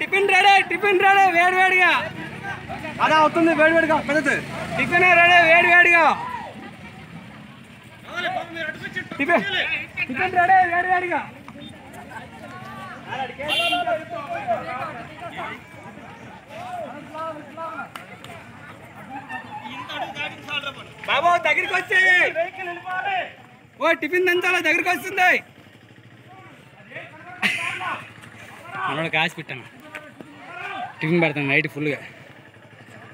Tiffin ready tiffin ready వేడి వేడిగా. అదే అవుతుంది వేడి వేడిగా పెద్దది. టిఫిన్ రెడీ వేడి వేడిగా. టిఫిన్. టిఫిన్ రెడీ వేడి వేడిగా. బాబు దగ్గరికి వచ్చి. ఓ టిఫిన్ దంచాలా దగ్గరికి వస్తుంది. మనోడు కాసి పెట్టాను. టిఫిన్ పెడతాను నైట్ ఫుల్గా.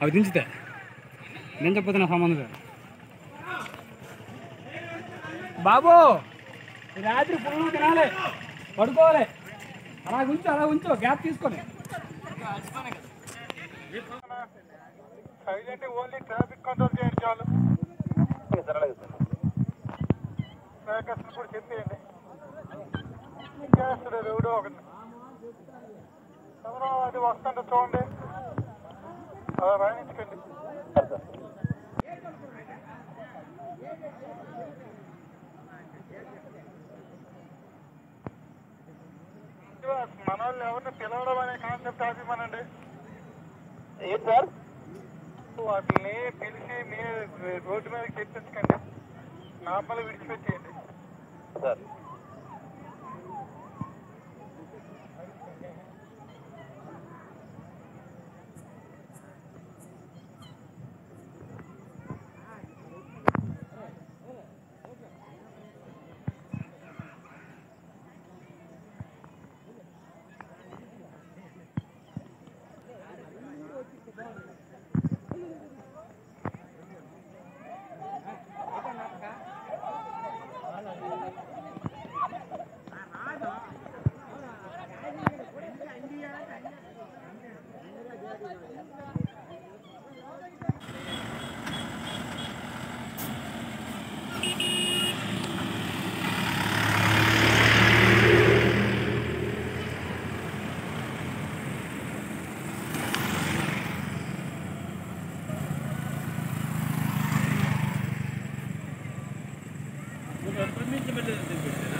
అవి దించుతా. దించకపోతే నా సంబంధం బాబు రాత్రి ఫుల్ తినాలి. పడుకోవాలి. అలా ఉంచు అలా ఉంచు. గ్యాప్ తీసుకొని. సైలెంట్ ఓన్లీ ట్రాఫిక్ కంట్రోల్ చేయండి చాలు. కూడా చెప్పేయండి. చేస్తాడు ఎవడో ఒకటి అది వస్తుంటే చూడండి. రాయించకండి. మన వాళ్ళు ఎవరిని పిలవడం అనే కాన్సెప్ట్ ఆపిమనండి ఏం సార్? వాటిని పిలిచి మీ రోడ్డు మీద తెప్పించకండి నార్మల్ విడిచిపెట్టేయండి. సార్. Bukan permintaan.